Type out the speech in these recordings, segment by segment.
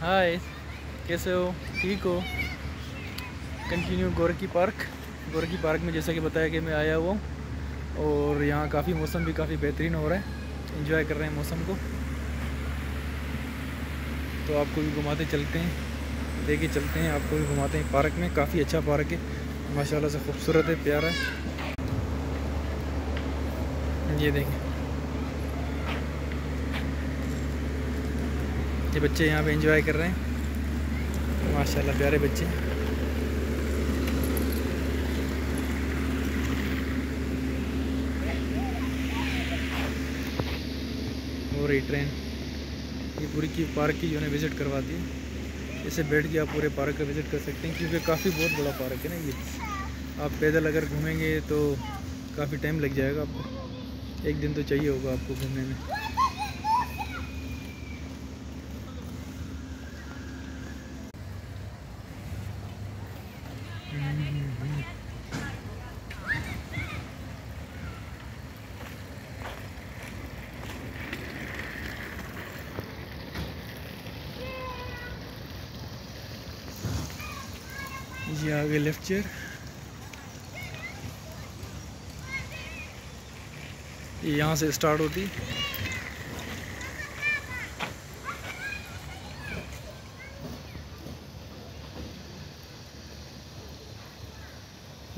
हाय, कैसे हो? ठीक हो? कंटिन्यू गोरखी पार्क। गोरखी पार्क में जैसा कि बताया कि मैं आया हुआ हूँ और यहाँ काफ़ी मौसम भी काफ़ी बेहतरीन हो रहा है। इंजॉय कर रहे हैं मौसम को। तो आपको भी घुमाते चलते हैं, लेके चलते हैं, आपको भी घुमाते हैं पार्क में। काफ़ी अच्छा पार्क है, माशाल्लाह से खूबसूरत है, प्यारा है। ये देखें। ये बच्चे यहाँ पे एंजॉय कर रहे हैं। माशाल्लाह, प्यारे बच्चे। हो रही ट्रेन ये पूरी की पार्क की जो है विज़िट करवा दी इसे बैठ के आप पूरे पार्क का विज़िट कर सकते हैं, क्योंकि काफ़ी बहुत बड़ा पार्क है ना ये। आप पैदल अगर घूमेंगे तो काफ़ी टाइम लग जाएगा आपको। एक दिन तो चाहिए होगा आपको घूमने में। ये आगे लेफ़्ट चेयर यहाँ से स्टार्ट होती।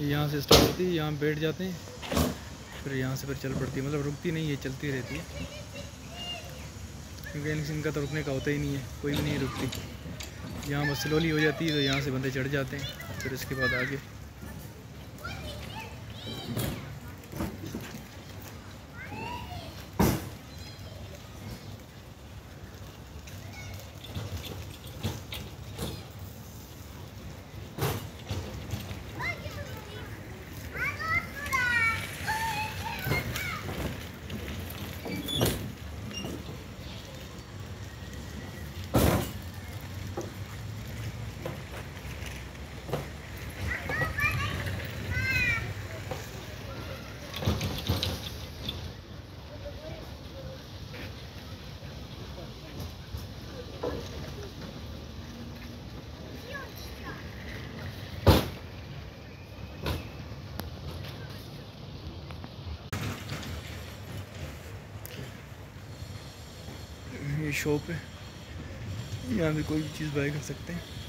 यहाँ से स्टार्ट होती है, यहाँ बैठ जाते हैं, फिर यहाँ से फिर चल पड़ती है। मतलब रुकती नहीं है, चलती रहती है। क्योंकि इनका तो रुकने का होता ही नहीं है, कोई भी नहीं रुकती। यहाँ बस स्लोली हो जाती है तो यहाँ से बंदे चढ़ जाते हैं, फिर इसके बाद आगे ये शॉप है। यहाँ भी कोई भी चीज़ बाय कर सकते हैं।